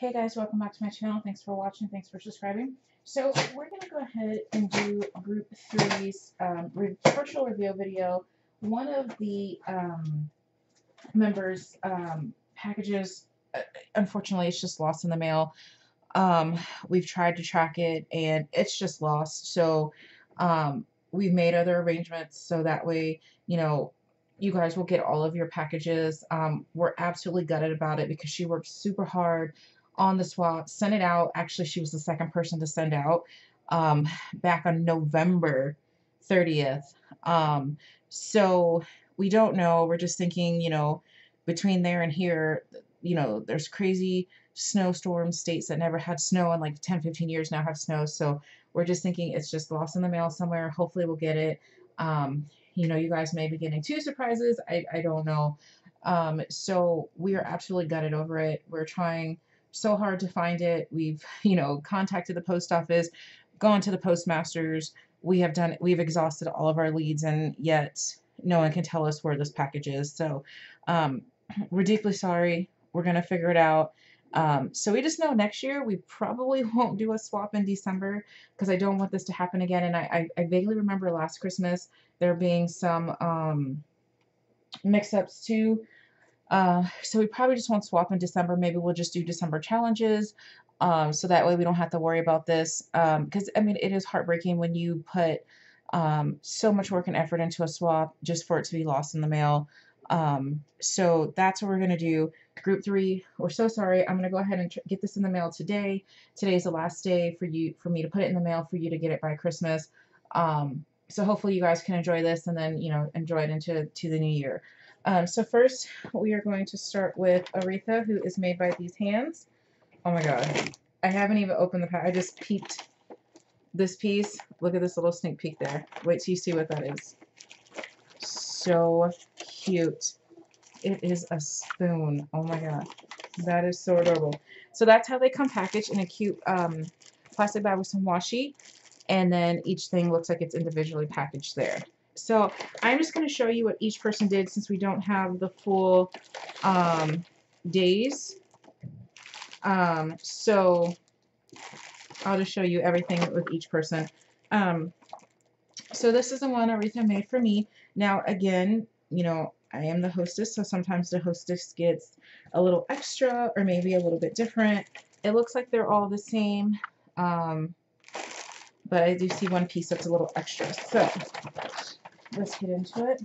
Hey guys, welcome back to my channel. Thanks for watching. Thanks for subscribing. So we're going to go ahead and do group three's um, re- partial reveal video. One of the um, members' um, packages, uh, unfortunately, it's just lost in the mail. Um, we've tried to track it and it's just lost. So um, we've made other arrangements so that way, you know, you guys will get all of your packages. Um, we're absolutely gutted about it because she worked super hard on the swap, sent it out. Actually, she was the second person to send out um, back on November 30th. Um, so we don't know. We're just thinking, you know, between there and here, you know, there's crazy snowstorm states that never had snow in like 10, 15 years now have snow. So we're just thinking it's just lost in the mail somewhere. Hopefully we'll get it. Um, you know, you guys may be getting two surprises. I, I don't know. Um, so we are absolutely gutted over it. We're trying so hard to find it. We've, you know, contacted the post office, gone to the postmasters. We have done, we've exhausted all of our leads and yet no one can tell us where this package is. So um, we're deeply sorry. We're going to figure it out. Um, so we just know next year we probably won't do a swap in December because I don't want this to happen again. And I, I, I, vaguely remember last Christmas there being some um, mix-ups too. Uh, so we probably just won't swap in December. Maybe we'll just do December challenges. Um, so that way we don't have to worry about this. Because, um, I mean, it is heartbreaking when you put um, so much work and effort into a swap just for it to be lost in the mail. Um, so that's what we're going to do. Group three, we're so sorry. I'm going to go ahead and get this in the mail today. Today is the last day for you, for me to put it in the mail for you to get it by Christmas. Um, so hopefully you guys can enjoy this and then, you know, enjoy it into to the new year. Um, so first we are going to start with Aretha, who is made by these hands. Oh my god. I haven't even opened the pack. I just peeked this piece. Look at this little sneak peek there. Wait till you see what that is. So cute. It is a spoon. Oh my god. That is so adorable. So that's how they come packaged in a cute um, plastic bag with some washi. And then each thing looks like it's individually packaged there. So I'm just going to show you what each person did since we don't have the full um, days. Um, so I'll just show you everything with each person. Um, so this is the one Aretha made for me. Now again, you know, I am the hostess, so sometimes the hostess gets a little extra or maybe a little bit different. It looks like they're all the same, um, but I do see one piece that's a little extra. So let's get into it.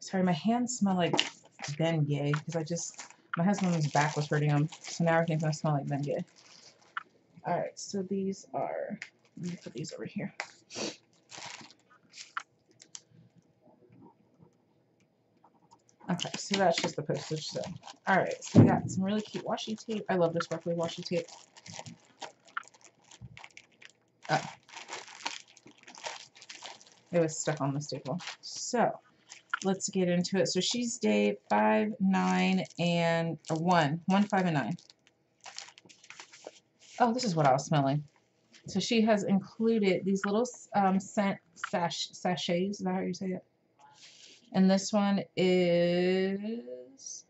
Sorry, my hands smell like Bengay because I just, my husband's back was hurting him, so now everything's going to smell like Bengay. Alright, so these are, let me put these over here. Okay, so that's just the postage so. Alright, so we got some really cute washi tape. I love this sparkly washi tape. Oh. It was stuck on the staple. So, let's get into it. So she's day 5, 9, and or 1. 1, 5, and 9. Oh, this is what I was smelling. So she has included these little um, scent sach sachets. Is that how you say it? And this one is,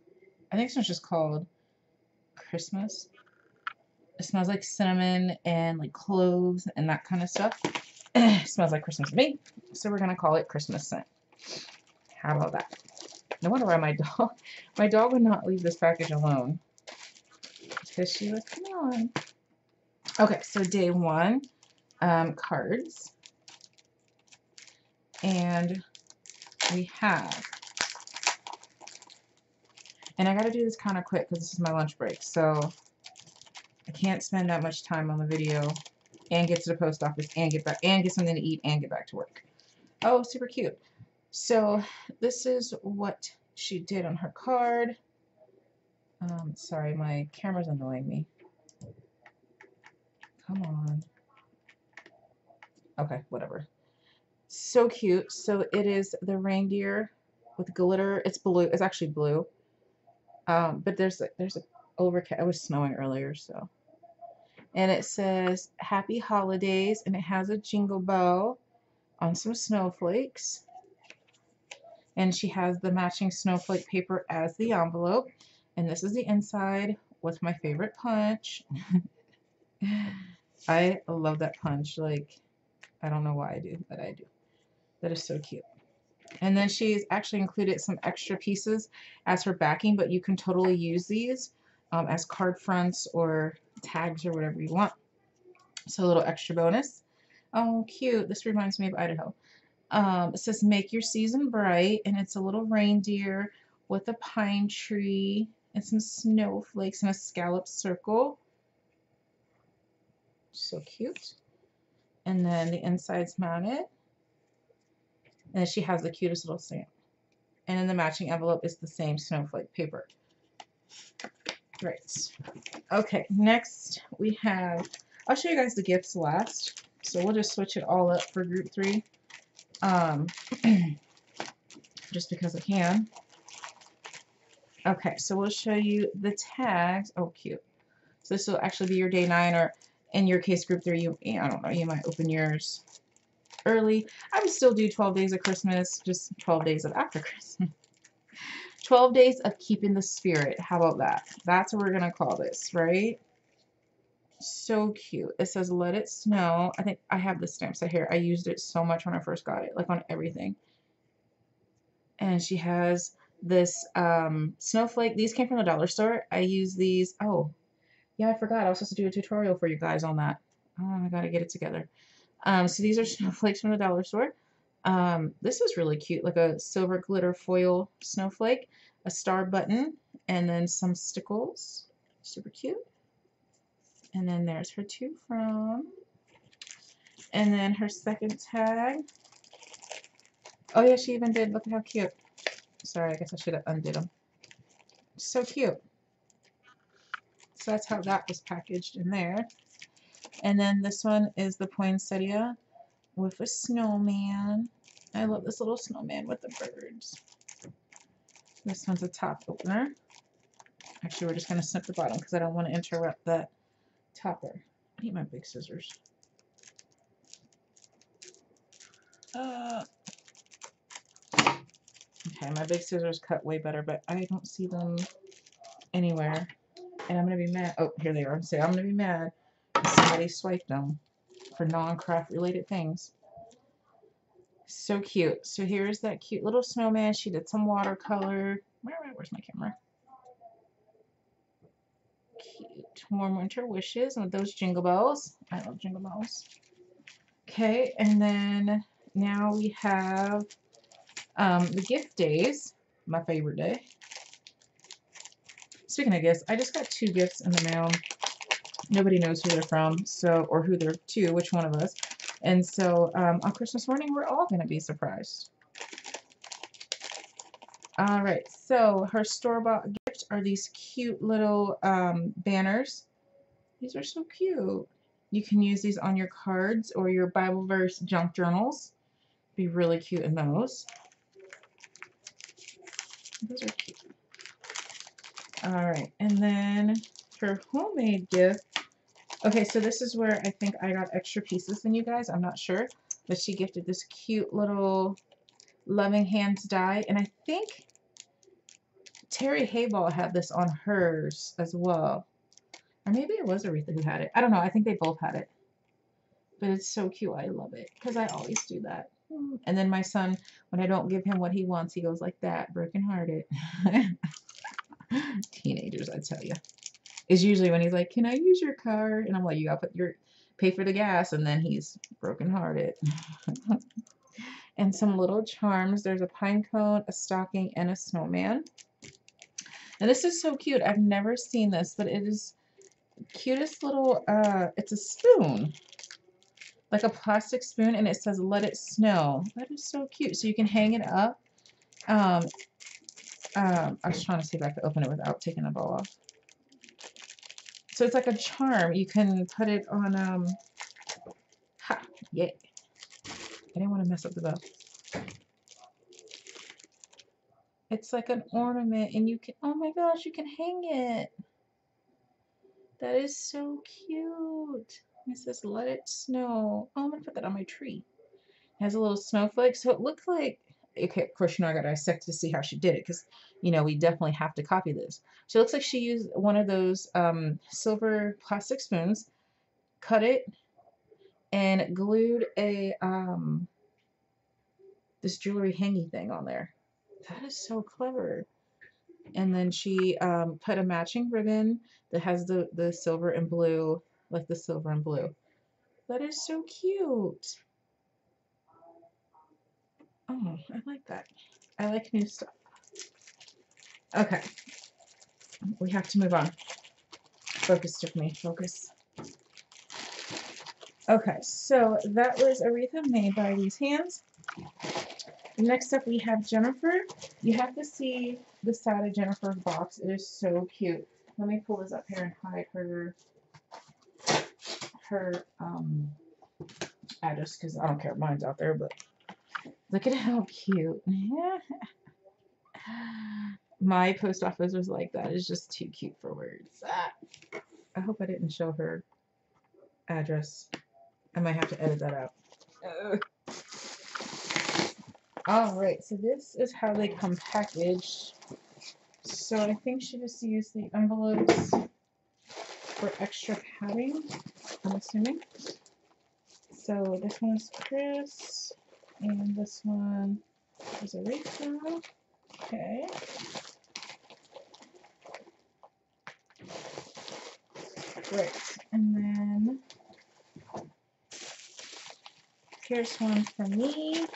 I think this one's just called Christmas. It smells like cinnamon and like cloves and that kind of stuff. smells like Christmas to me. So we're going to call it Christmas scent. How about that? No wonder why my dog, my dog would not leave this package alone. Because she was, come on. Okay, so day one, um, cards. And we have, and I got to do this kind of quick because this is my lunch break, so I can't spend that much time on the video and get to the post office and get back and get something to eat and get back to work. Oh, super cute. So this is what she did on her card. Um, sorry, my camera's annoying me. Come on. Okay, whatever so cute. So it is the reindeer with glitter. It's blue. It's actually blue. Um, but there's a, there's a overcast. It was snowing earlier, so. And it says Happy Holidays, and it has a jingle bell on some snowflakes. And she has the matching snowflake paper as the envelope. And this is the inside with my favorite punch. I love that punch. Like, I don't know why I do, but I do. That is so cute. And then she's actually included some extra pieces as her backing, but you can totally use these um, as card fronts or tags or whatever you want. So a little extra bonus. Oh, cute. This reminds me of Idaho. Um, it says make your season bright, and it's a little reindeer with a pine tree and some snowflakes and a scallop circle. So cute. And then the inside's mounted. And she has the cutest little stamp. And in the matching envelope is the same snowflake paper. Right. Okay, next we have, I'll show you guys the gifts last. So we'll just switch it all up for group three. Um, just because I can. Okay, so we'll show you the tags. Oh, cute. So this will actually be your day nine, or in your case, group three, you, I don't know, you might open yours early. I would still do 12 days of Christmas, just 12 days of after Christmas. 12 days of keeping the spirit. How about that? That's what we're going to call this, right? So cute. It says, let it snow. I think I have the stamp set here. I used it so much when I first got it, like on everything. And she has this um, snowflake. These came from the dollar store. I use these. Oh, yeah, I forgot. I was supposed to do a tutorial for you guys on that. Oh, I got to get it together. Um, so these are snowflakes from the dollar store. Um, this is really cute, like a silver glitter foil snowflake, a star button, and then some stickles. Super cute. And then there's her two from. And then her second tag. Oh yeah, she even did. Look at how cute. Sorry, I guess I should have undid them. So cute. So that's how that was packaged in there. And then this one is the poinsettia with a snowman. I love this little snowman with the birds. This one's a top opener. Actually, we're just going to snip the bottom because I don't want to interrupt the topper. I need my big scissors. Uh, okay, my big scissors cut way better, but I don't see them anywhere. And I'm going to be mad. Oh, here they are. Say, I'm going to be mad somebody swiped them for non-craft related things. So cute. So here's that cute little snowman. She did some watercolor. Where, where's my camera? Cute. Warm winter wishes with those jingle bells. I love jingle bells. Okay, and then now we have um, the gift days. My favorite day. Speaking of gifts, I just got two gifts in the mail nobody knows who they're from, so or who they're to, which one of us. And so um, on Christmas morning, we're all going to be surprised. All right, so her store-bought gift are these cute little um, banners. These are so cute. You can use these on your cards or your Bible verse junk journals. Be really cute in those. Those are cute. All right, and then her homemade gift Okay, so this is where I think I got extra pieces than you guys. I'm not sure. But she gifted this cute little Loving Hands die. And I think Terry Hayball had this on hers as well. Or maybe it was Aretha who had it. I don't know. I think they both had it. But it's so cute. I love it. Because I always do that. Hmm. And then my son, when I don't give him what he wants, he goes like that. Brokenhearted. Teenagers, I tell you is usually when he's like, "Can I use your car?" And I'm like, "You gotta put your pay for the gas," and then he's brokenhearted. and some little charms. There's a pine cone, a stocking, and a snowman. And this is so cute. I've never seen this, but it is cutest little. Uh, it's a spoon, like a plastic spoon, and it says "Let it snow." That is so cute. So you can hang it up. Um, um, I was trying to see if I could open it without taking the bow off. So it's like a charm. You can put it on, um, ha, yeah. I didn't want to mess up the bow. It's like an ornament and you can, oh my gosh, you can hang it. That is so cute. It says, let it snow. Oh, I'm going to put that on my tree. It has a little snowflake. So it looks like, okay, know, I got to dissect to see how she did it because, you know, we definitely have to copy this. So it looks like she used one of those um, silver plastic spoons, cut it, and glued a, um, this jewelry hanging thing on there. That is so clever. And then she um, put a matching ribbon that has the, the silver and blue, like the silver and blue. That is so cute. Oh, I like that. I like new stuff. Okay. We have to move on. Focus, Tiffany. Focus. Okay, so that was Aretha made by these hands. Next up we have Jennifer. You have to see the side of Jennifer's box. It is so cute. Let me pull this up here and hide her her um address because I don't care. Mine's out there, but look at how cute. My post office was like that. It's just too cute for words. Ah. I hope I didn't show her address. I might have to edit that out. Alright, so this is how they come packaged. So I think she just used the envelopes for extra padding, I'm assuming. So this one is Chris, and this one is Aretha. Okay. Great. And then here's one for me.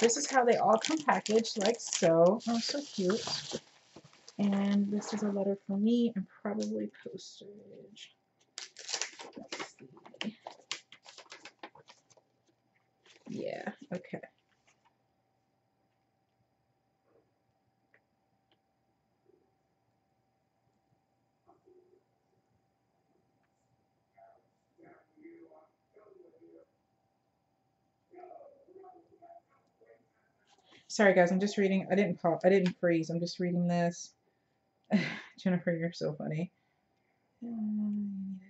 This is how they all come packaged, like so. Oh, so cute. And this is a letter for me and probably postage. Let's see. Yeah, okay. Sorry guys, I'm just reading. I didn't pop. I didn't freeze. I'm just reading this. Jennifer, you're so funny. Um,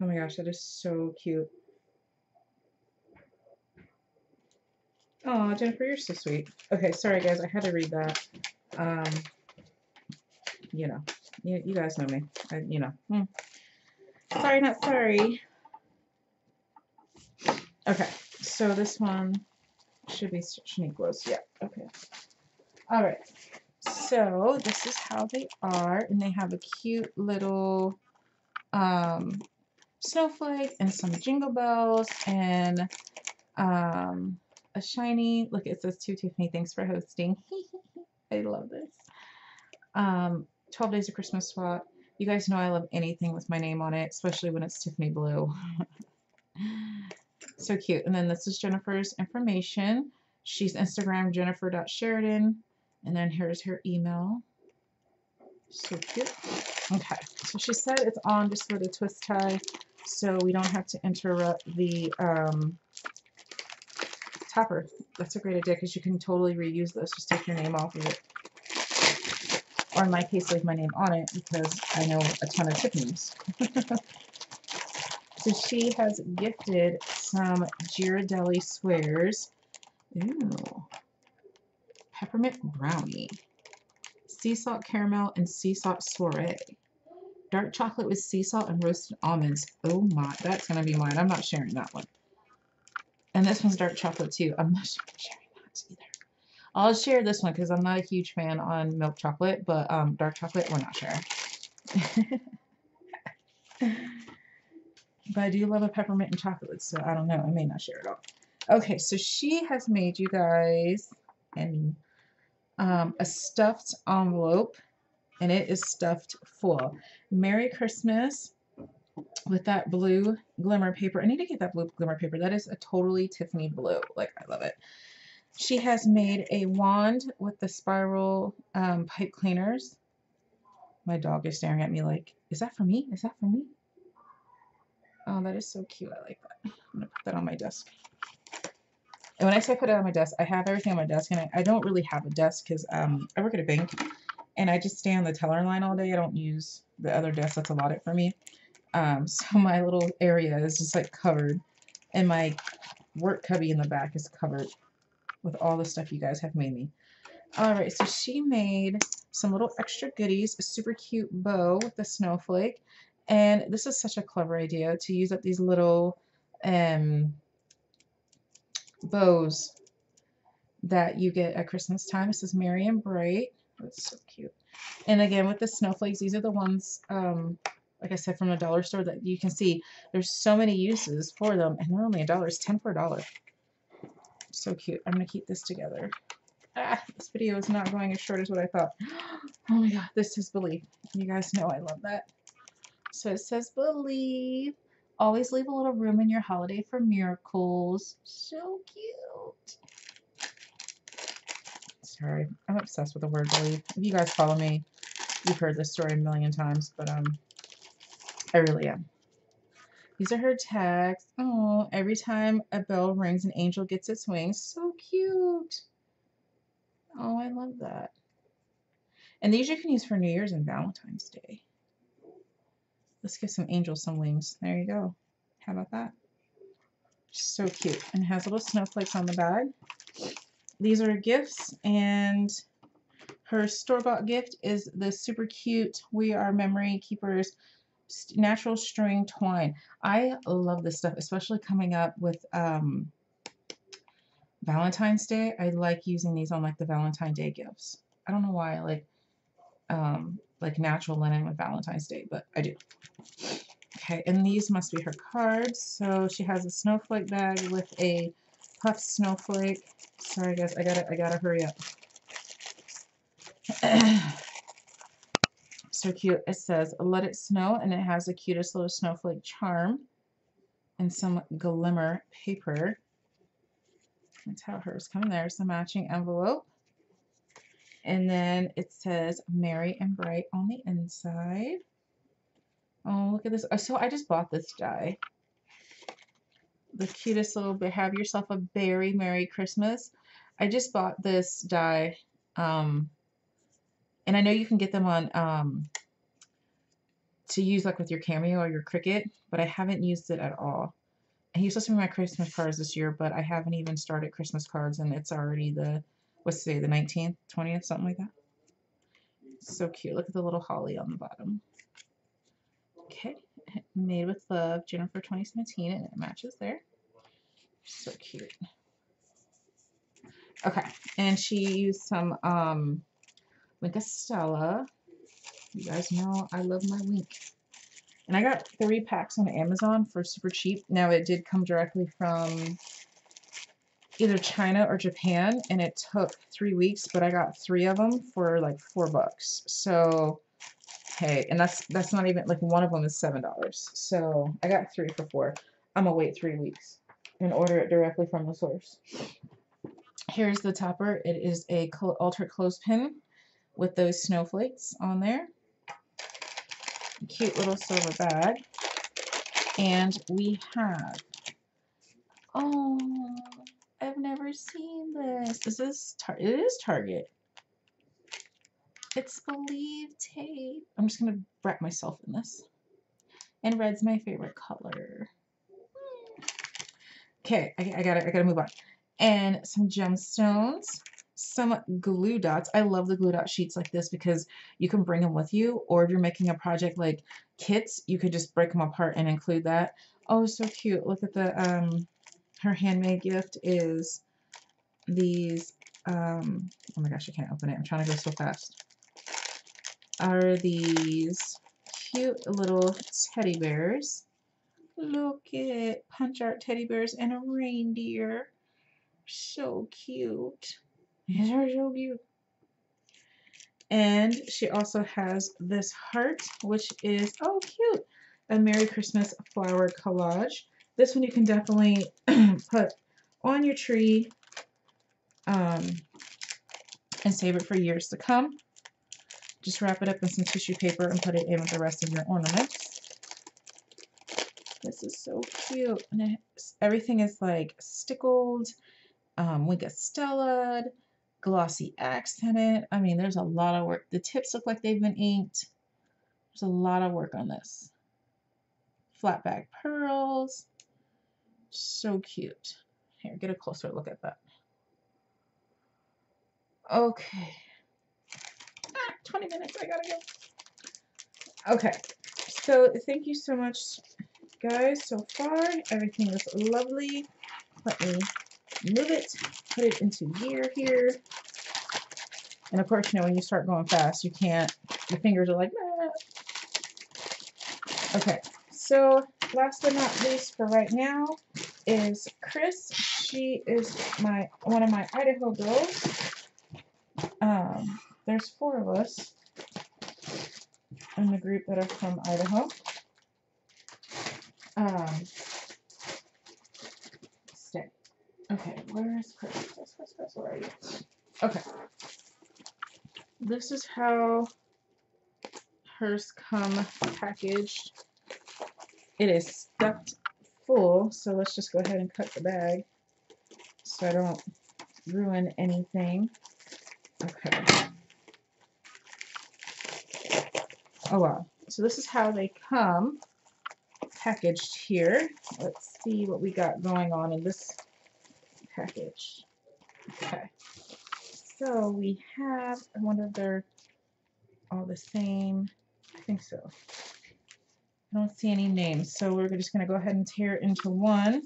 oh my gosh, that is so cute. Oh, Jennifer, you're so sweet. Okay, sorry guys, I had to read that. Um, you know, you, you guys know me. I, you know. Hmm. Sorry, not sorry. Okay, so this one should be Shaniqua's. Yeah, okay. All right, so this is how they are, and they have a cute little um, snowflake and some jingle bells and um, a shiny, look, it says to Tiffany, thanks for hosting. I love this. Um, 12 Days of Christmas swap. You guys know I love anything with my name on it, especially when it's Tiffany Blue. so cute. And then this is Jennifer's information. She's Instagram jennifer.sheridan. And then here's her email. So cute. Okay, so she said it's on just for the twist tie, so we don't have to interrupt the um, topper. That's a great idea because you can totally reuse this. Just take your name off of it or in my case, leave my name on it because I know a ton of Tiffany's. so she has gifted some Ghirardelli squares. Ooh. Peppermint brownie. Sea salt caramel and sea salt soiree. Dark chocolate with sea salt and roasted almonds. Oh my, that's going to be mine. I'm not sharing that one. And this one's dark chocolate too. I'm not sharing that either. I'll share this one because I'm not a huge fan on milk chocolate, but um, dark chocolate, we're not sharing. but I do love a peppermint and chocolate, so I don't know. I may not share it all. Okay, so she has made you guys and um, a stuffed envelope, and it is stuffed full. Merry Christmas with that blue glimmer paper. I need to get that blue glimmer paper. That is a totally Tiffany blue. Like, I love it. She has made a wand with the spiral um, pipe cleaners. My dog is staring at me like, is that for me? Is that for me? Oh, that is so cute. I like that. I'm going to put that on my desk. And when I say put it on my desk, I have everything on my desk, and I, I don't really have a desk because um, I work at a bank, and I just stay on the teller line all day. I don't use the other desk that's allotted for me. Um, so my little area is just like covered and my work cubby in the back is covered with all the stuff you guys have made me. Alright, so she made some little extra goodies, a super cute bow with the snowflake. And this is such a clever idea to use up these little um, bows that you get at Christmas time. This is Merry and Bright. That's so cute. And again, with the snowflakes, these are the ones, um, like I said, from the dollar store that you can see. There's so many uses for them, and they're only a dollar. It's 10 for a dollar. So cute. I'm going to keep this together. Ah, this video is not going as short as what I thought. Oh my god, this is Believe. You guys know I love that. So it says Believe. Always leave a little room in your holiday for miracles. So cute. Sorry, I'm obsessed with the word believe. If you guys follow me, you've heard this story a million times, but um, I really am. These are her tags. Oh, every time a bell rings, an angel gets its wings. So cute. Oh, I love that. And these you can use for New Year's and Valentine's Day. Let's give some angels some wings. There you go. How about that? So cute. And it has little snowflakes on the bag. These are gifts and her store-bought gift is the super cute We Are Memory Keepers natural string twine. I love this stuff, especially coming up with um, Valentine's Day. I like using these on like the Valentine's Day gifts. I don't know why I like um, like natural linen with Valentine's Day, but I do. Okay, and these must be her cards. So she has a snowflake bag with a puff snowflake. Sorry guys, I gotta I gotta hurry up. so cute. It says let it snow and it has the cutest little snowflake charm and some glimmer paper. That's how hers come. There's the matching envelope. And then it says Merry and Bright on the inside. Oh, look at this. Oh, so I just bought this die. The cutest little bit. Have yourself a very Merry Christmas. I just bought this die. Um, and I know you can get them on um, to use like with your Cameo or your Cricut, but I haven't used it at all. And he's supposed to be my Christmas cards this year, but I haven't even started Christmas cards, and it's already the what's today, the 19th, 20th, something like that. So cute. Look at the little holly on the bottom. Okay, made with love, Jennifer 2017, and it matches there. So cute. Okay, and she used some um, Wink Stella. You guys know I love my Wink. And I got three packs on Amazon for super cheap. Now it did come directly from either China or Japan, and it took three weeks, but I got three of them for like four bucks. So, hey, and that's that's not even like one of them is seven dollars. So I got three for four. I'm gonna wait three weeks and order it directly from the source. Here's the topper. It is a altered clothespin with those snowflakes on there. Cute little silver bag. And we have, oh, I've never seen this. This is this Tar it is Target. It's Believe tape. I'm just gonna wrap myself in this. And red's my favorite color. Okay, I, I gotta I gotta move on. And some gemstones, some glue dots. I love the glue dot sheets like this because you can bring them with you, or if you're making a project like kits, you could just break them apart and include that. Oh, so cute. Look at the um her handmade gift is these, um, oh my gosh, I can't open it. I'm trying to go so fast. Are these cute little teddy bears. Look at punch art teddy bears and a reindeer. So cute. These are so cute. And she also has this heart, which is, oh, cute, a Merry Christmas flower collage. This one you can definitely put on your tree um, and save it for years to come. Just wrap it up in some tissue paper and put it in with the rest of your ornaments. This is so cute. And it, everything is like stickled, um, Wink Stella, glossy accent I mean, there's a lot of work. The tips look like they've been inked. There's a lot of work on this. Flat back pearls. So cute. Here, get a closer look at that. Okay. Ah, 20 minutes, I gotta go. Okay, so thank you so much, guys, so far. Everything is lovely. Let me move it, put it into gear here. And of course, you know, when you start going fast, you can't, your fingers are like, nah. Okay, so last but not least for right now is Chris. She is my one of my Idaho girls. Um, there's four of us in the group that are from Idaho. Um, stay. Okay, where is Chris? Chris, Chris, Chris, where are you? Okay. This is how hers come packaged. It is stuffed full, so let's just go ahead and cut the bag so I don't ruin anything. Okay. Oh wow. So this is how they come packaged here. Let's see what we got going on in this package. Okay. So we have, I wonder if they're all the same. I think so. I don't see any names, so we're just going to go ahead and tear it into one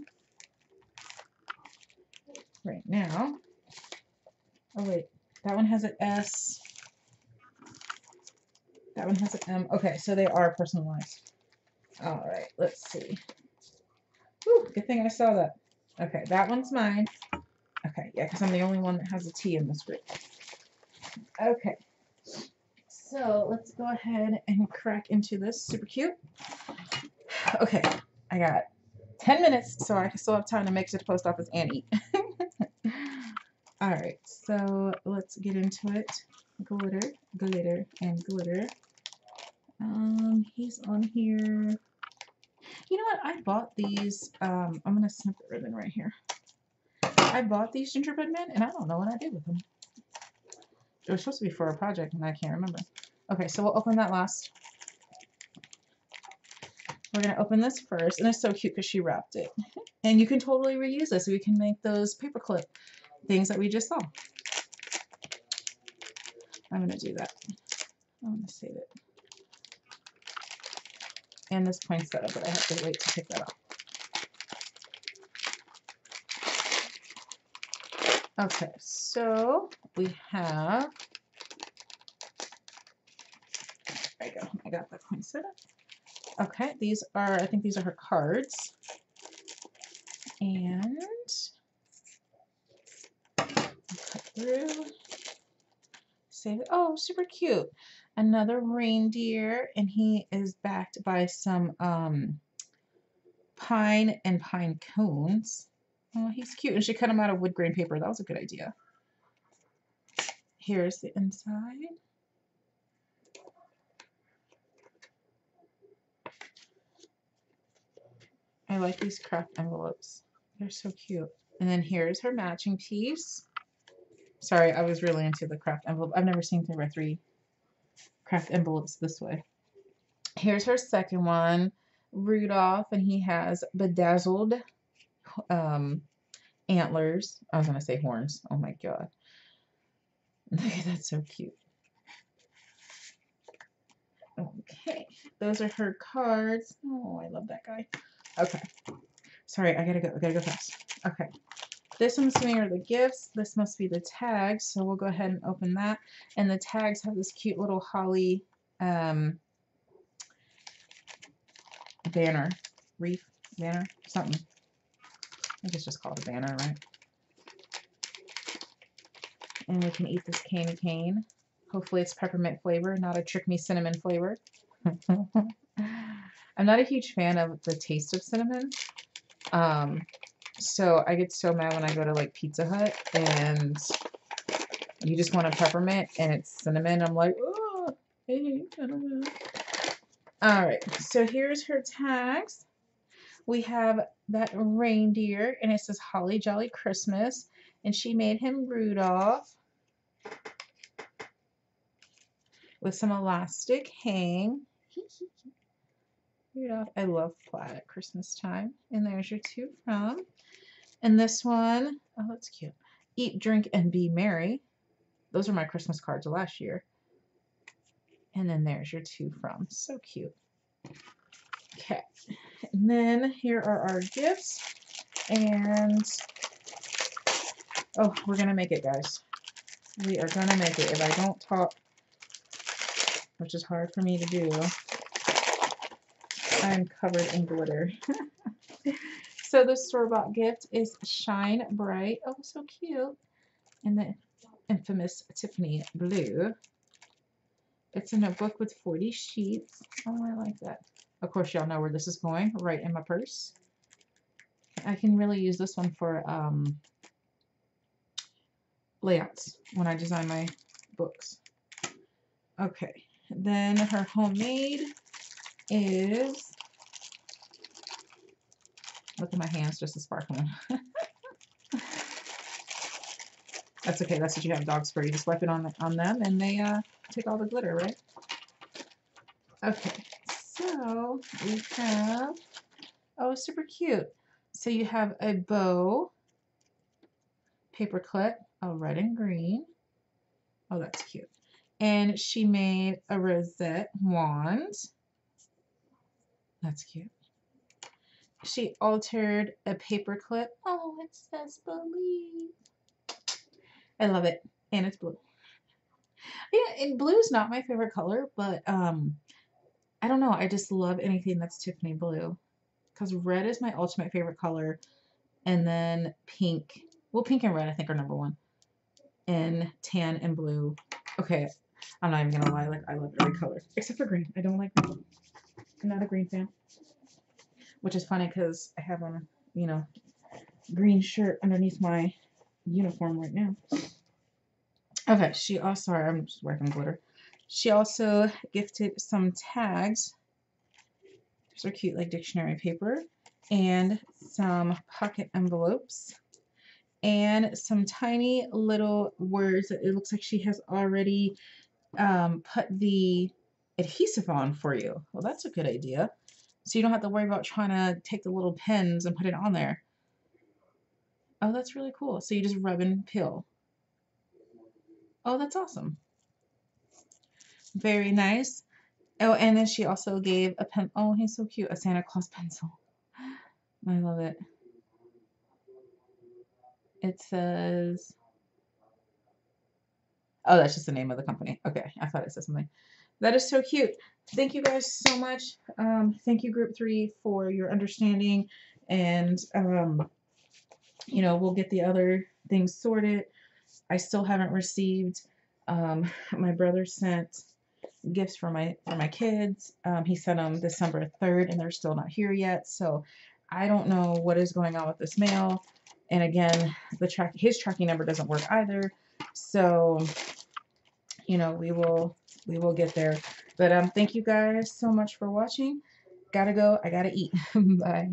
right now. Oh wait, that one has an S. That one has an M. Okay, so they are personalized. All right, let's see. Whew, good thing I saw that. Okay, that one's mine. Okay, yeah, because I'm the only one that has a T in this group. Okay, so let's go ahead and crack into this. Super cute. Okay, I got 10 minutes, so I still have time to make it to the post office and eat. Alright, so let's get into it. Glitter, glitter, and glitter. Um, he's on here. You know what? I bought these. Um, I'm going to snip the ribbon right here. I bought these gingerbread men, and I don't know what I did with them. It was supposed to be for a project, and I can't remember. Okay, so we'll open that last. We're going to open this first, and it's so cute because she wrapped it. And you can totally reuse this. We can make those paperclip things that we just saw. I'm going to do that. I'm going to save it. And this poinsettia, but I have to wait to pick that up. Okay, so we have, there you go, I got the poinsettia. Okay, these are, I think these are her cards. And cut through. Save it. Oh, super cute. Another reindeer, and he is backed by some um, pine and pine cones. Oh, he's cute. And she cut him out of wood grain paper. That was a good idea. Here's the inside. I like these craft envelopes. They're so cute. And then here's her matching piece. Sorry, I was really into the craft envelope. I've never seen 3x3 craft envelopes this way. Here's her second one, Rudolph, and he has bedazzled um, antlers. I was going to say horns. Oh my god. That's so cute. Okay, those are her cards. Oh, I love that guy. Okay. Sorry, I gotta go. I gotta go fast. Okay. This I'm assuming are the gifts. This must be the tags, so we'll go ahead and open that. And the tags have this cute little holly um, banner, wreath, banner, something. I it's just called a banner, right? And we can eat this candy cane. Hopefully it's peppermint flavor, not a trick me cinnamon flavor. I'm not a huge fan of the taste of cinnamon. Um, so I get so mad when I go to like Pizza Hut and you just want a peppermint and it's cinnamon. I'm like, oh, hey, cinnamon. All right, so here's her tags. We have that reindeer and it says Holly Jolly Christmas and she made him Rudolph. with some elastic hang. Rudolph. I love plaid at Christmas time. And there's your two from. And this one, oh, that's cute. Eat, drink, and be merry. Those are my Christmas cards last year. And then there's your two from. So cute. Okay. And then here are our gifts. And, oh, we're going to make it, guys. We are going to make it. If I don't talk, which is hard for me to do, I'm covered in glitter. so the store-bought gift is Shine Bright. Oh, so cute. And the infamous Tiffany Blue. It's in a notebook with 40 sheets. Oh, I like that. Of course, y'all know where this is going, right in my purse. I can really use this one for um, layouts when I design my books. Okay, then her homemade is, look at my hands, just a sparkling. That's okay, that's what you have dogs for. You just wipe it on, on them and they uh, take all the glitter, right? Okay, so we have, oh, super cute. So you have a bow, paper clip, a red and green. Oh, that's cute. And she made a rosette wand. That's cute. She altered a paper clip. Oh, it says believe. I love it. And it's blue. Yeah, and blue is not my favorite color, but um, I don't know. I just love anything that's Tiffany blue. Because red is my ultimate favorite color. And then pink. Well, pink and red I think are number one. And tan and blue. Okay, I'm not even to lie. Like, I love every color. Except for green. I don't like green. I'm not a green fan. Which is funny because I have on, you know, green shirt underneath my uniform right now. Okay, she also, sorry, I'm just wiping glitter. She also gifted some tags. These are cute, like dictionary paper. And some pocket envelopes. And some tiny little words that it looks like she has already um, put the adhesive on for you. Well, that's a good idea. So you don't have to worry about trying to take the little pins and put it on there. Oh, that's really cool. So you just rub and peel. Oh, that's awesome. Very nice. Oh, and then she also gave a pen. Oh, he's so cute. A Santa Claus pencil. I love it. It says, oh, that's just the name of the company. Okay, I thought it said something. That is so cute. Thank you guys so much. Um, thank you, Group 3, for your understanding. And, um, you know, we'll get the other things sorted. I still haven't received, um, my brother sent gifts for my for my kids. Um, he sent them December 3rd and they're still not here yet. So I don't know what is going on with this mail. And again, the track his tracking number doesn't work either. So, you know, we will we will get there. But um thank you guys so much for watching. Gotta go. I gotta eat. Bye.